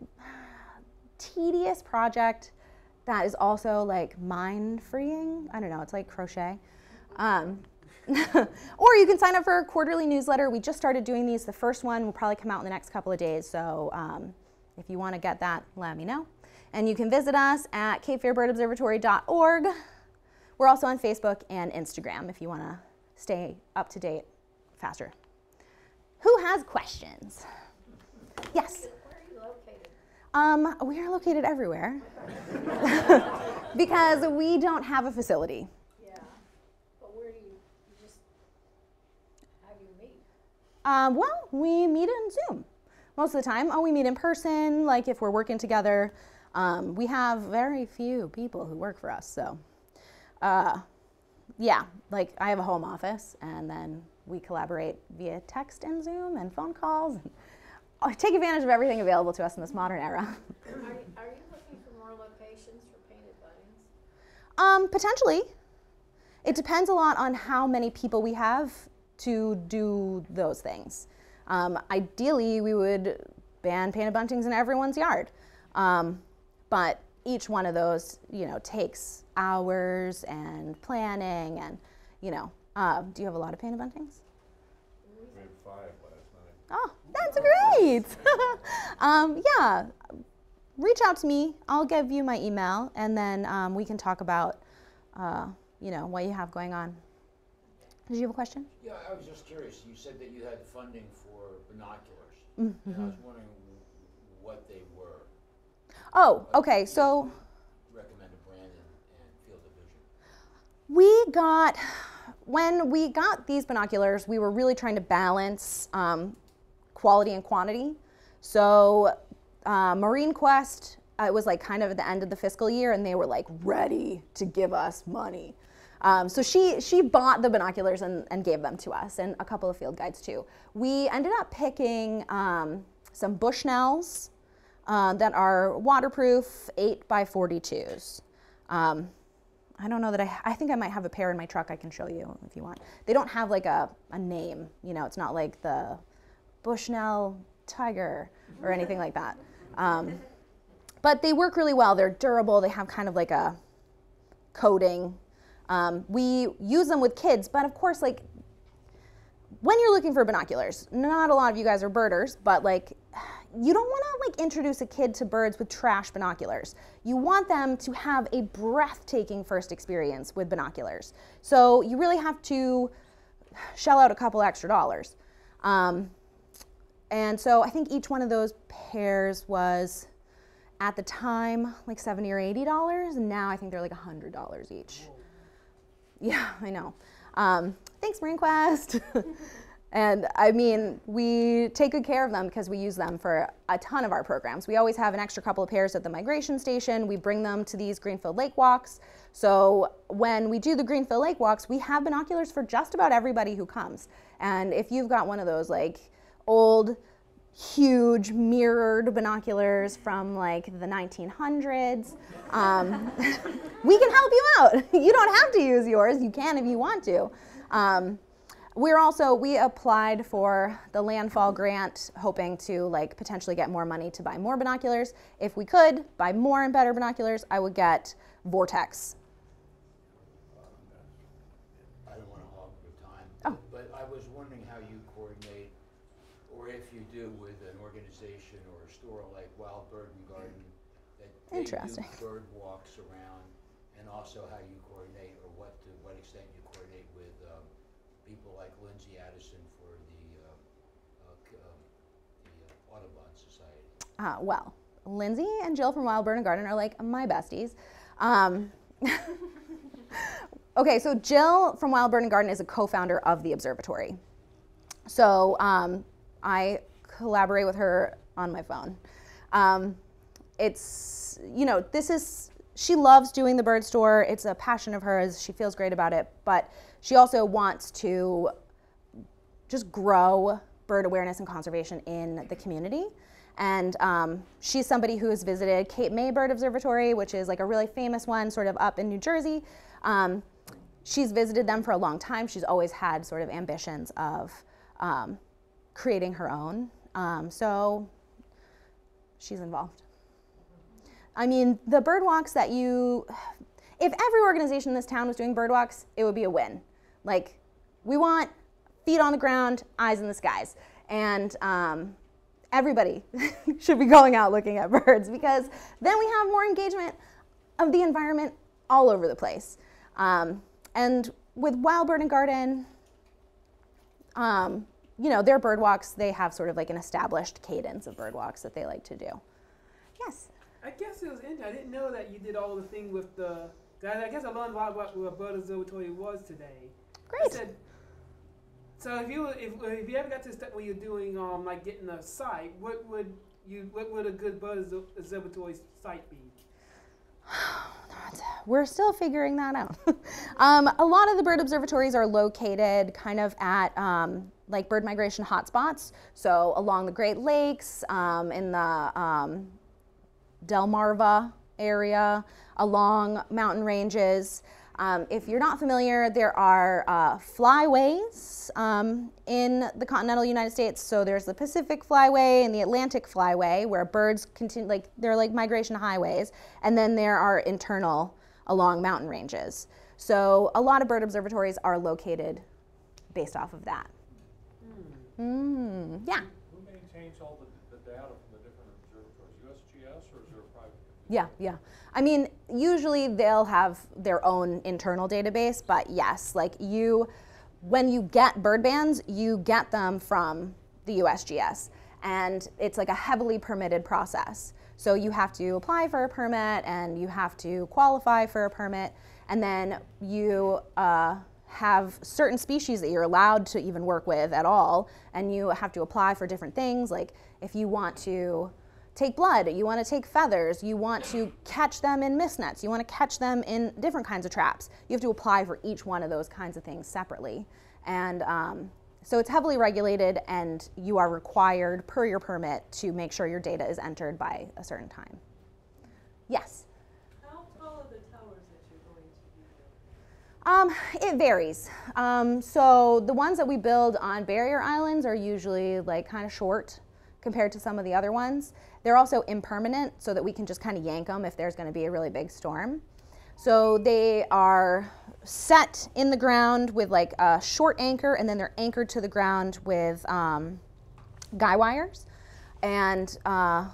A: tedious project that is also like mind freeing. I don't know, it's like crochet. Um, or you can sign up for a quarterly newsletter. We just started doing these. The first one will probably come out in the next couple of days. So um, if you want to get that, let me know. And you can visit us at capefearbirdobservatory.org. We're also on Facebook and Instagram if you want to stay up to date faster. Who has questions? Yes?
E: Where are you located?
A: Um, we are located everywhere because we don't have a facility.
E: Yeah. But where do you, you just, how do you meet?
A: Um, well, we meet in Zoom most of the time. Oh, we meet in person, like if we're working together. Um, we have very few people who work for us, so uh, yeah, like I have a home office, and then we collaborate via text and Zoom and phone calls. uh, take advantage of everything available to us in this modern era.
E: Are you, are you looking for more locations for painted buntings?
A: Um, potentially. It depends a lot on how many people we have to do those things. Um, ideally, we would ban painted buntings in everyone's yard. Um, but each one of those, you know, takes hours and planning and, you know, uh, do you have a lot of painted buntings?
F: We had five last night.
A: Oh, that's great. um, yeah, reach out to me. I'll give you my email, and then um, we can talk about, uh, you know, what you have going on. Did you have a question?
G: Yeah, I was just curious. You said that you had funding for binoculars.
A: Mm-hmm.
G: And I was wondering what they were.
A: Oh, okay. So
G: Recommended brand and, and field of vision.
A: we got when we got these binoculars, we were really trying to balance um, quality and quantity. So uh, Marine Quest, uh, it was like kind of at the end of the fiscal year, and they were like ready to give us money. Um, so she she bought the binoculars and, and gave them to us, and a couple of field guides too. We ended up picking um, some Bushnells uh, that are waterproof, eight by forty twos. Um, I don't know that I, I think I might have a pair in my truck I can show you if you want. They don't have like a, a name, you know, it's not like the Bushnell Tiger or anything like that. Um, but they work really well. They're durable. They have kind of like a coating. Um, we use them with kids, but of course, like when you're looking for binoculars, not a lot of you guys are birders, but like you don't want to like introduce a kid to birds with trash binoculars. You want them to have a breathtaking first experience with binoculars. So you really have to shell out a couple extra dollars. Um, and so I think each one of those pairs was at the time like 70 or 80 dollars and now I think they're like 100 dollars each. Yeah, I know. Um, thanks, Marine Quest. and I mean, we take good care of them because we use them for a ton of our programs. We always have an extra couple of pairs at the migration station. We bring them to these Greenfield Lake walks. So when we do the Greenfield Lake walks, we have binoculars for just about everybody who comes. And if you've got one of those like old, huge mirrored binoculars from like the 1900s. Um, we can help you out. You don't have to use yours. You can if you want to. Um, we're also we applied for the landfall grant, hoping to like potentially get more money to buy more binoculars. If we could buy more and better binoculars, I would get Vortex.
G: I don't want to hog your time.
A: Oh.
G: But I was wondering how you coordinate, or if you do with an organization or a store like Wild Bird and Garden, they
A: Interesting.
G: do bird walks around, and also how you coordinate, or what, to what extent you coordinate with um, people like Lindsay Addison for the, uh, uh, c- um, the uh, Audubon Society.
A: Uh, well, Lindsay and Jill from Wild Bird and Garden are like my besties. Um, okay, so Jill from Wild Bird and Garden is a co-founder of the observatory. So um, I collaborate with her on my phone. Um, it's you know this is she loves doing the bird store. It's a passion of hers. She feels great about it, but she also wants to just grow bird awareness and conservation in the community. And um, she's somebody who has visited Cape May Bird Observatory, which is like a really famous one, sort of up in New Jersey. Um, she's visited them for a long time. She's always had sort of ambitions of um, creating her own. Um, so she's involved. I mean, the bird walks that you, if every organization in this town was doing bird walks, it would be a win. Like, we want feet on the ground, eyes in the skies. And um, everybody should be going out looking at birds because then we have more engagement of the environment all over the place. Um, and with Wild Bird and Garden, um, you know, their bird walks, they have sort of like an established cadence of bird walks that they like to do. Yes.
D: I guess it was interesting. I didn't know that you did all the thing with the. I I guess I learned a what what, what Bird Observatory was today.
A: Great.
D: said, so if you if, if you ever got to the step where you're doing um like getting a site, what would you what would a good bird Obser- observatory site be?
A: We're still figuring that out. um, a lot of the bird observatories are located kind of at um, like bird migration hotspots. So along the Great Lakes, um, in the um, Delmarva area, along mountain ranges. Um, if you're not familiar, there are uh, flyways um, in the continental United States. So there's the Pacific Flyway and the Atlantic Flyway, where birds continue, like they're like migration highways, and then there are internal along mountain ranges. So a lot of bird observatories are located based off of that. Mm, yeah.
F: Who maintains all the, the data from the different observatories? USGS or is there a private?
A: Yeah, yeah. I mean, usually they'll have their own internal database, but yes, like you, when you get bird bands, you get them from the USGS. And it's like a heavily permitted process. So you have to apply for a permit and you have to qualify for a permit. And then you uh, have certain species that you're allowed to even work with at all. And you have to apply for different things. Like if you want to take blood, you want to take feathers, you want to catch them in mist nets, you want to catch them in different kinds of traps. You have to apply for each one of those kinds of things separately. And um, so it's heavily regulated, and you are required per your permit to make sure your data is entered by a certain time. Yes?
H: How tall are the towers that you're going to be building?
A: Um, it varies. Um, so the ones that we build on barrier islands are usually like kind of short compared to some of the other ones. They're also impermanent so that we can just kind of yank them if there's going to be a really big storm. So they are set in the ground with like a short anchor and then they're anchored to the ground with um, guy wires. And uh,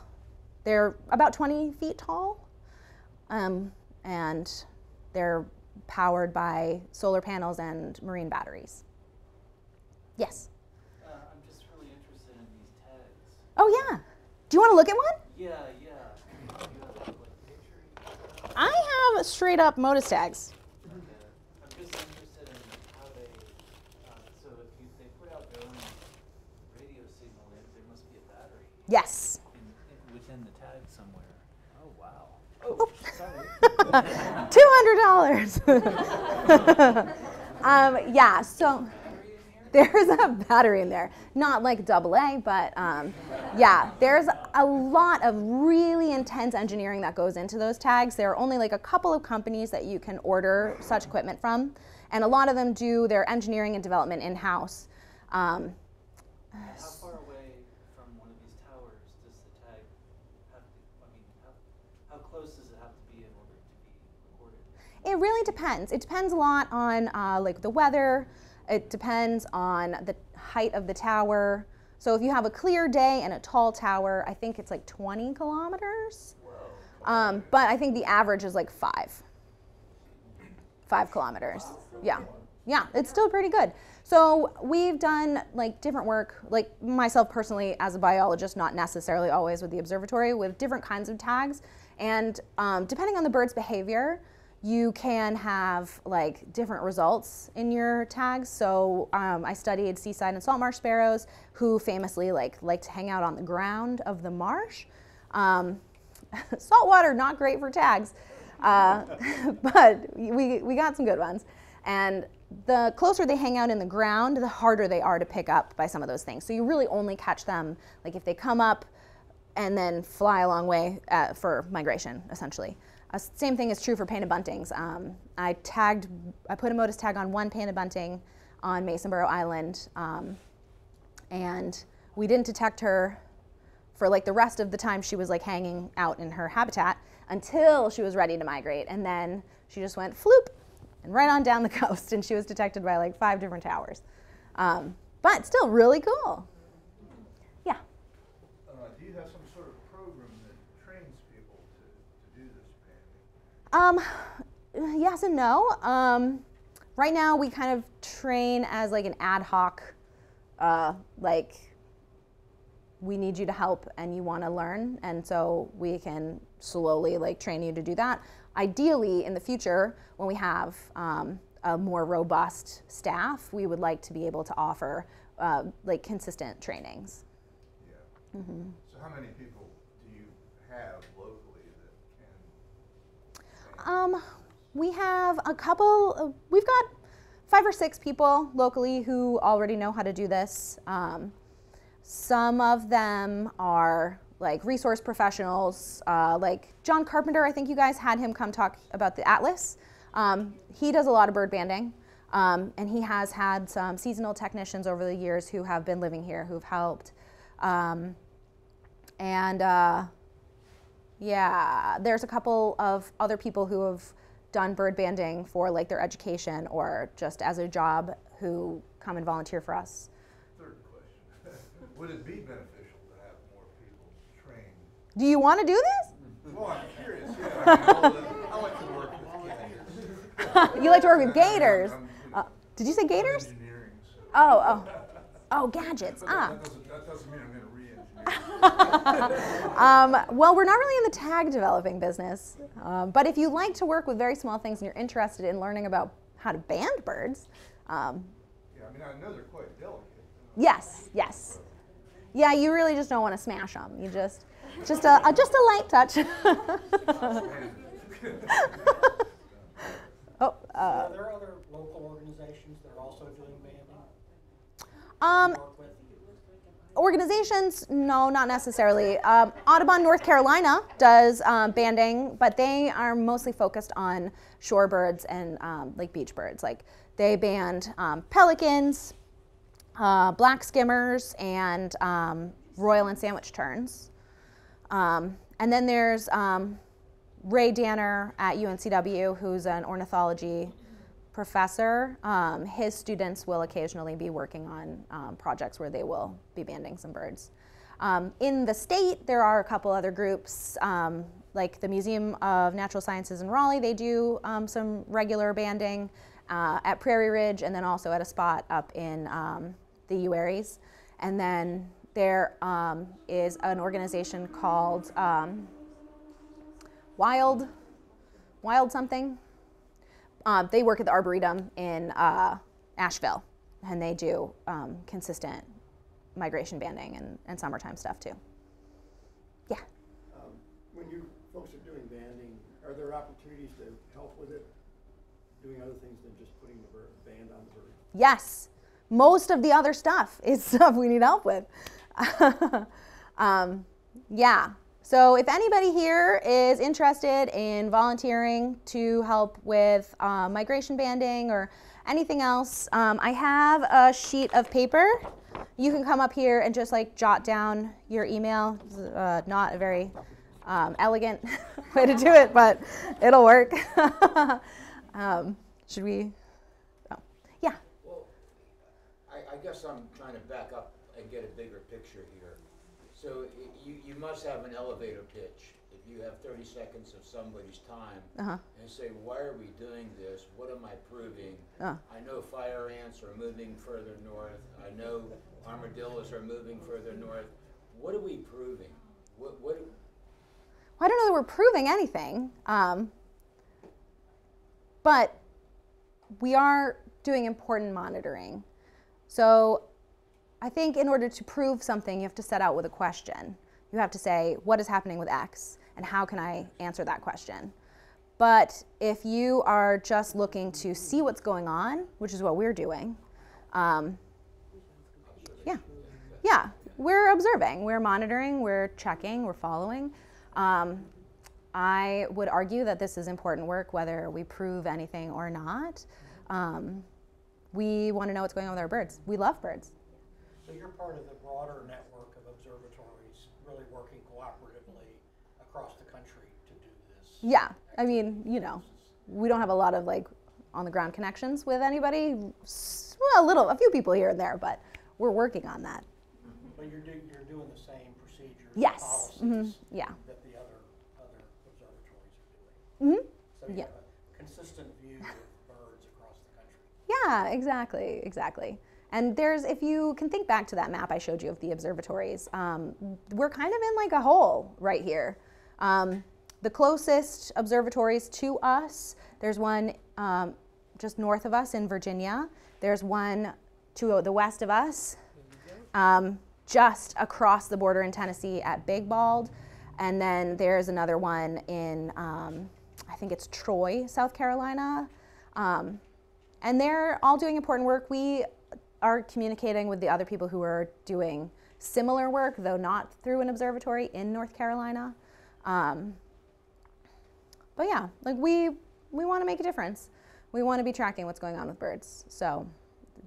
A: they're about 20 feet tall. Um, and they're powered by solar panels and marine batteries. Yes.
I: Uh, I'm just really interested in these tags.
A: Oh, yeah. Do you want to look at one?
I: Yeah, yeah. You have like picture?
A: I have straight up Motus tags.
I: Okay. I'm just interested in how they. Uh, so if you, they put out their own radio signal, there, there must be a battery
A: Yes.
I: in, in, within the tag somewhere. Oh wow. Oh, sorry.
A: $200. um, yeah, so there's a battery in there. Not like double A, but um, yeah, there's a lot of really intense engineering that goes into those tags. There are only like a couple of companies that you can order such equipment from, and a lot of them do their engineering and development in house. Um,
I: How far away from one of these towers does the tag have to? I mean, how, how close does it have to be in order to be recorded?
A: It really depends. It depends a lot on uh, like the weather. It depends on the height of the tower. So if you have a clear day and a tall tower, I think it's like 20 kilometers. Um, but I think the average is like five. Five kilometers. Yeah. Yeah, it's still pretty good. So we've done like different work, like myself personally as a biologist, not necessarily always with the observatory, with different kinds of tags. And um, depending on the bird's behavior, you can have like different results in your tags. So um, I studied seaside and salt marsh sparrows who famously like like to hang out on the ground of the marsh. Um, salt water not great for tags, uh, but we we got some good ones. And the closer they hang out in the ground, the harder they are to pick up by some of those things. So you really only catch them like if they come up and then fly a long way uh, for migration, essentially. Uh, same thing is true for painted buntings. Um, I tagged, I put a Motus tag on one painted bunting on Masonboro Island, um, and we didn't detect her for like the rest of the time she was like hanging out in her habitat until she was ready to migrate, and then she just went floop and right on down the coast, and she was detected by like five different towers. Um, but still really cool. Yeah.
F: Uh, do you have some sort of program that trains people to, to do this banding?
A: Um, yes and no. Um, right now, we kind of train as like an ad hoc, uh, like we need you to help and you want to learn, and so we can slowly like train you to do that. Ideally, in the future, when we have um, a more robust staff, we would like to be able to offer uh, like consistent trainings.
F: Yeah. So how many people do you have locally that can?
A: Um, we have a couple. We've got five or six people locally who already know how to do this. Um, some of them are like resource professionals, uh, like John Carpenter. I think you guys had him come talk about the Atlas. Um, he does a lot of bird banding, um, and he has had some seasonal technicians over the years who have been living here who've helped. Um, and uh, yeah, there's a couple of other people who have done bird banding for like their education or just as a job who come and volunteer for us.
F: Third question. Would it be beneficial to have more people trained?
A: Do you want to do this?
F: Well, I'm curious, yeah. I mean, I like to work with gators.
A: you like to work with gators. Uh, did you say gators?
F: Engineering, so.
A: Oh, oh. Oh, gadgets.
F: But
A: Ah.
F: that doesn't, that doesn't mean I'm gonna re-engineer.
A: Um, well, we're not really in the tag developing business. Um, but if you like to work with very small things and you're interested in learning about how to band birds, um,
F: Yeah, I mean, I know they're quite delicate.
A: yes, yes. Yeah, you really just don't want to smash them. You just, just a, a just a light touch. oh, uh,
J: Are there other local organizations that are also doing banding?
A: um,
J: Work with?
A: Organizations, no, not necessarily. Um, Audubon, North Carolina does um, banding, but they are mostly focused on shorebirds and um, like beach birds. Like they band um, pelicans, uh, black skimmers, and um, royal and sandwich terns. Um, and then there's Ray Danner at UNCW, who's an ornithology professor. Um, his students will occasionally be working on um, projects where they will be banding some birds. Um, in the state, there are a couple other groups, um, like the Museum of Natural Sciences in Raleigh. They do um, some regular banding uh, at Prairie Ridge, and then also at a spot up in um, the Uwharries. And then there is an organization called Wild, Wild something. Uh, they work at the Arboretum in uh, Asheville, and they do um, consistent migration banding and, and summertime stuff too. Yeah.
K: Um, When you folks are doing banding, are there opportunities to help with it? Doing other things than just putting the bird, band on the bird?
A: Yes. Most of the other stuff is stuff we need help with. um, yeah. So if anybody here is interested in volunteering to help with uh, migration banding or anything else, um, I have a sheet of paper. You can come up here and just like jot down your email. Uh, not a very um, elegant way to do it, but it'll work. um, should we? Oh, yeah.
G: Well, I, I guess I'm trying to back up and get a bigger. So you, you must have an elevator pitch. If you have thirty seconds of somebody's time
A: Uh-huh.
G: and say, why are we doing this? What am I proving?
A: Uh.
G: I know fire ants are moving further north. I know armadillos are moving further north. What are we proving? What, what,
A: Well, I don't know that we're proving anything, um, but we are doing important monitoring. So I think in order to prove something, you have to set out with a question. You have to say, what is happening with X, and how can I answer that question? But if you are just looking to see what's going on, which is what we're doing, um, yeah, yeah, we're observing, we're monitoring, we're checking, we're following. Um, I would argue that this is important work, whether we prove anything or not. Um, we want to know what's going on with our birds. We love birds.
J: So you're part of the broader network of observatories really working cooperatively across the country to do this?
A: Yeah, I mean, you know, we don't have a lot of like on the ground connections with anybody. Well, a little, a few people here and there, but we're working on that.
J: But you're doing, you're doing the same procedures
A: Yes.
J: policies
A: Yeah.
J: that the other, other observatories are doing?
A: hmm
J: So you
A: Yeah.
J: have a consistent view of birds across the country?
A: Yeah, exactly, exactly. And there's, if you can think back to that map I showed you of the observatories, um, we're kind of in like a hole right here. Um, the closest observatories to us, there's one um, just north of us in Virginia. There's one to the west of us, um, just across the border in Tennessee at Big Bald. And then there's another one in, um, I think it's Troy, South Carolina. Um, and they're all doing important work. We are communicating with the other people who are doing similar work, though not through an observatory in North Carolina. Um, but yeah, like we we want to make a difference. We want to be tracking what's going on with birds. So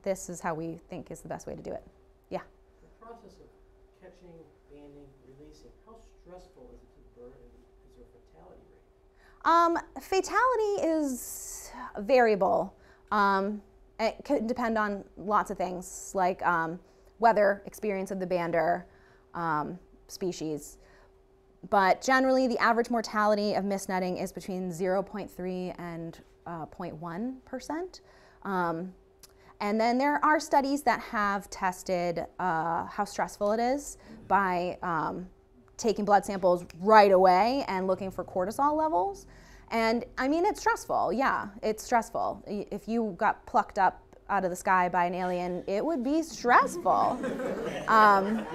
A: this is how we think is the best way to do it. Yeah.
L: The process of catching, banding, releasing, how stressful is it to the bird and is there a fatality rate?
A: Um, fatality is variable. Um, it could depend on lots of things like um, weather, experience of the bander, um, species. But generally, the average mortality of mist netting is between 0.3 and uh, 0.1%. Um, and then there are studies that have tested uh, how stressful it is by um, taking blood samples right away and looking for cortisol levels. And I mean, it's stressful. Yeah, it's stressful. If you got plucked up out of the sky by an alien, it would be stressful. um,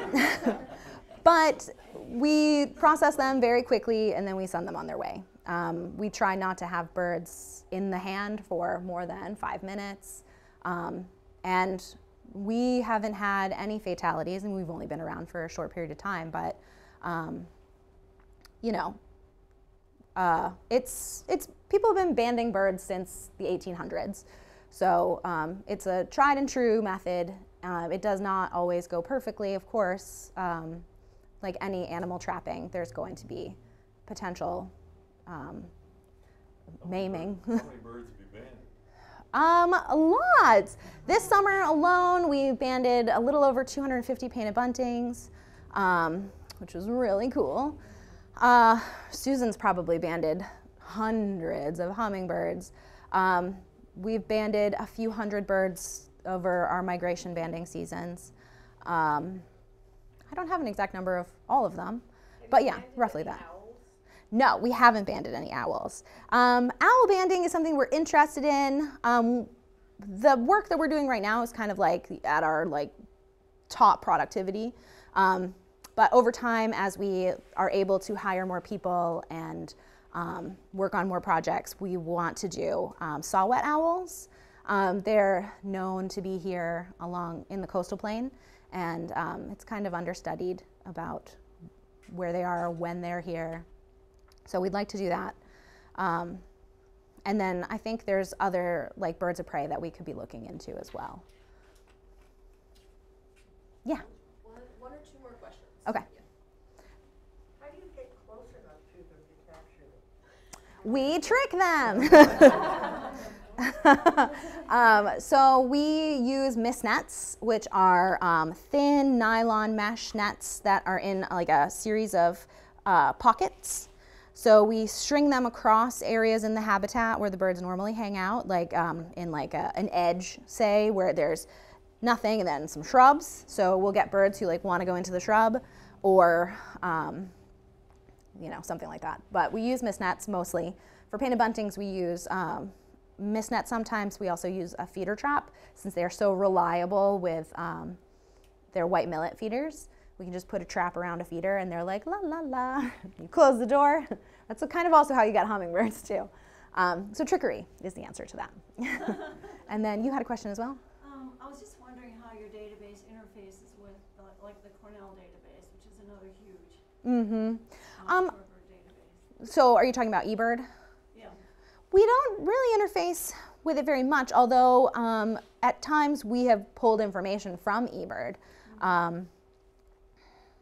A: but we process them very quickly and then we send them on their way. Um, we try not to have birds in the hand for more than five minutes. Um, and we haven't had any fatalities, and we've only been around for a short period of time, but um, you know, uh, it's, it's, people have been banding birds since the 1800s. So um, it's a tried and true method. Uh, it does not always go perfectly, of course. Um, like any animal trapping, there's going to be potential um, maiming.
F: How many birds have you banded?
A: Um, lots. This summer alone, we banded a little over 250 painted buntings, um, which was really cool. Uh, Susan's probably banded hundreds of hummingbirds. Um, we've banded a few hundred birds over our migration banding seasons. Um, I don't have an exact number of all of them, but yeah, roughly that. No, we haven't banded any owls. Um, owl banding is something we're interested in. Um, the work that we're doing right now is kind of like at our like top productivity. Um, but over time, as we are able to hire more people and um, work on more projects, we want to do um, saw-whet owls. Um, they're known to be here along in the coastal plain, and it's kind of understudied about where they are, when they're here, so we'd like to do that. Um, and then I think there's other like birds of prey that we could be looking into as well. Yeah.
E: One, one or two more questions.
A: Okay.
E: How do you get close enough to them to capture them?
A: We trick them. um, so we use mist nets, which are um, thin nylon mesh nets that are in like a series of uh, pockets so we string them across areas in the habitat where the birds normally hang out, like um, in like a, an edge, say, where there's nothing and then some shrubs. So we'll get birds who like want to go into the shrub or, um, you know, something like that. But we use mist nets mostly. For painted buntings, we use um, mist nets sometimes. We also use a feeder trap since they are so reliable with um, their white millet feeders. We can just put a trap around a feeder and they're like, la, la, la. you close the door. That's kind of also how you get hummingbirds too. Um, so trickery is the answer to that. and then you had a question as well?
H: Um, I was just wondering how your database interfaces with the, like the Cornell database, which is another huge
A: mm-hmm.
H: um,
A: um. So are you talking about eBird?
H: Yeah.
A: We don't really interface with it very much, although um, at times we have pulled information from eBird. Um,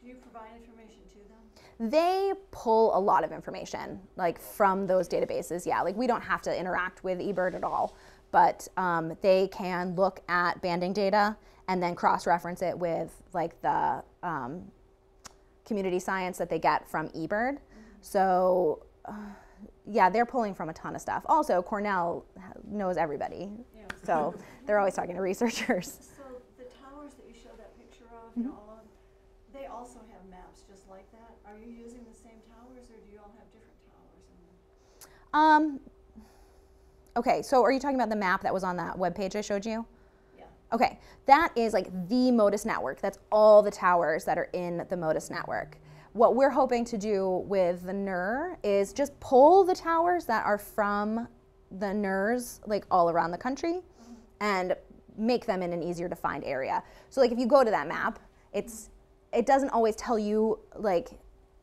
H: do you provide information to them?
A: They pull a lot of information, like from those databases. Yeah, like we don't have to interact with eBird at all, but um, they can look at banding data and then cross-reference it with like the um, community science that they get from eBird. So. Uh, yeah, they're pulling from a ton of stuff. Also, Cornell knows everybody, yeah. so they're always talking to researchers.
H: So the towers that you showed that picture of, mm-hmm. you know, they also have maps just like that. Are you using the same towers or do you all have different towers
A: Um, okay, so are you talking about the map that was on that web page I showed you? Okay, that is like the Motus network. That's all the towers that are in the Motus network. What we're hoping to do with the NERR is just pull the towers that are from the NERRs like all around the country. And make them in an easier to find area. So like if you go to that map, it's it doesn't always tell you like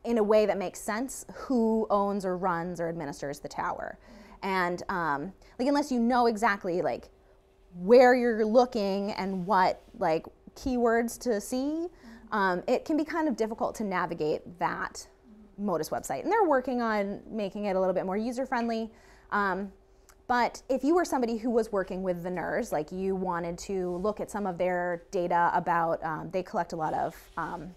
A: in a way that makes sense who owns or runs or administers the tower. And um, like unless you know exactly like where you're looking and what like keywords to see, um, it can be kind of difficult to navigate that Motus website. And they're working on making it a little bit more user friendly. Um, but if you were somebody who was working with the NERRs, like you wanted to look at some of their data about, um, they collect a lot of um,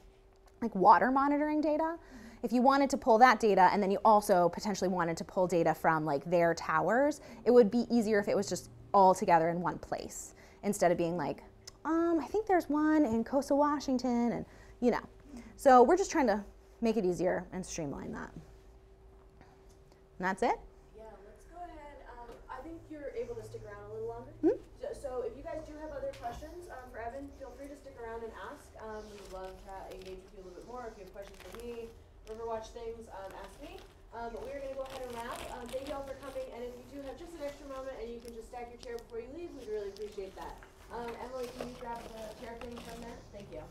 A: like water monitoring data. If you wanted to pull that data and then you also potentially wanted to pull data from like their towers, it would be easier if it was just all together in one place instead of being like, um, I think there's one in coastal Washington and you know. So we're just trying to make it easier and streamline that. And that's it.
H: Yeah, let's go ahead. Um, I think you're able to stick around a little longer. So, so if you guys do have other questions um, for Evan, feel free to stick around and ask. Um, we would love to engage with you a little bit more. If you have questions for me, Riverwatch things, um, ask me. Uh, um, we're going to go ahead and wrap. Uh, thank you all for coming. And if you do have just an extra moment and you can just stack your chair before you leave, we'd really appreciate that. Um, Emily, can you grab the chair thing from there? Thank you.